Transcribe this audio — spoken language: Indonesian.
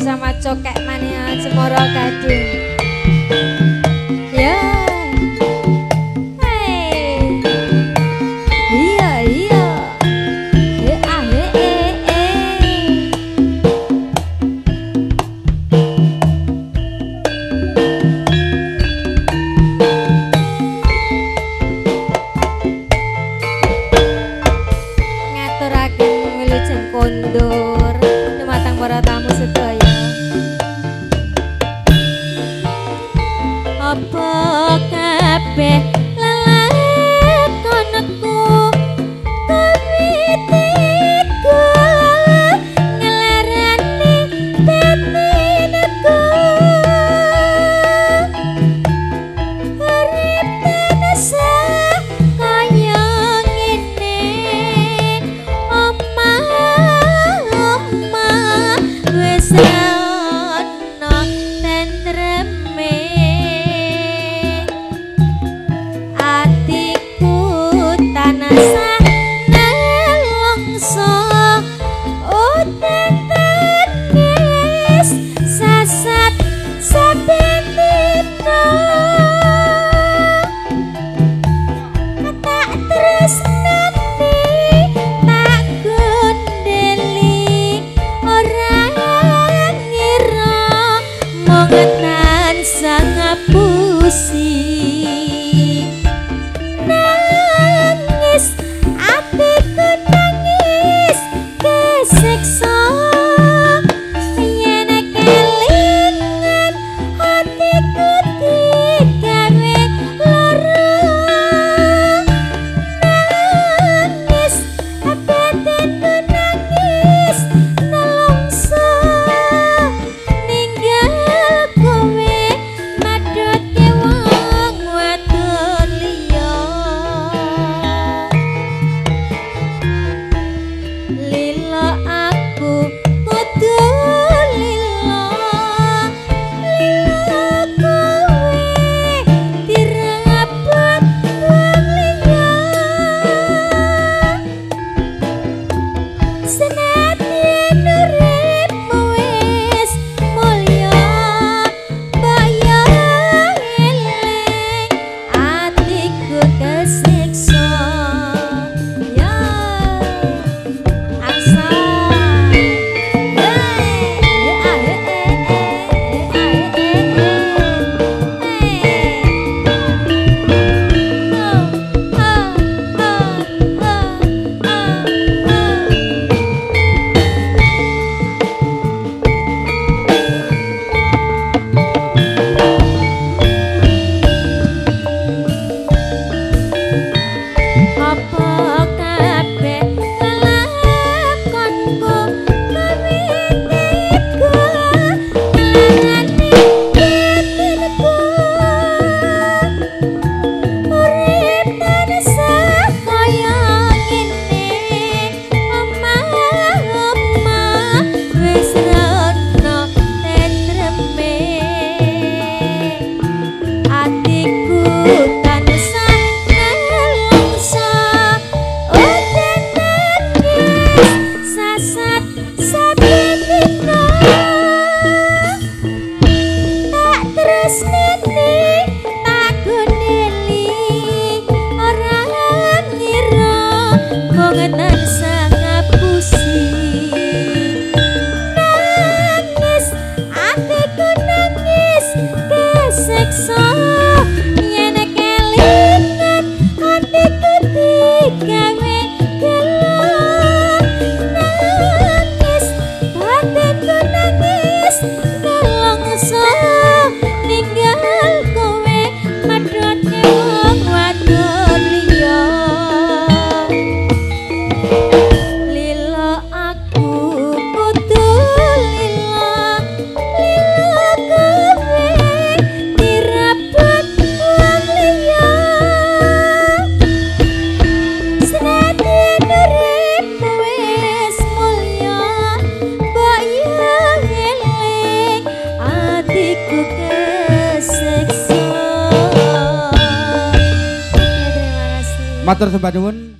bersama Cokek Mania Cemoro Gading. Ya. Iya, iya. Ah, kondo. say Sangat pusing. 爱 sớm Matur sembah nyuwun